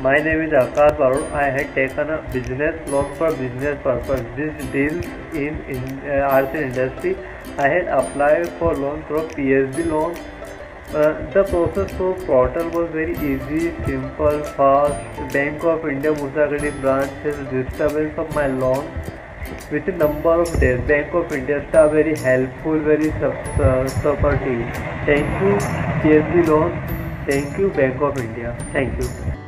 My name is Akash Barun. I had taken a business loan for business purpose. This deal in, in uh, arts industry. I had applied for loan through PSB loan. Uh, the process through portal was very easy, simple, fast. Bank of India Musagadi branch has disturbance of my loan with a number of days. Bank of India staff very helpful, very uh, supportive. Thank you, PSB loan. Thank you, Bank of India. Thank you.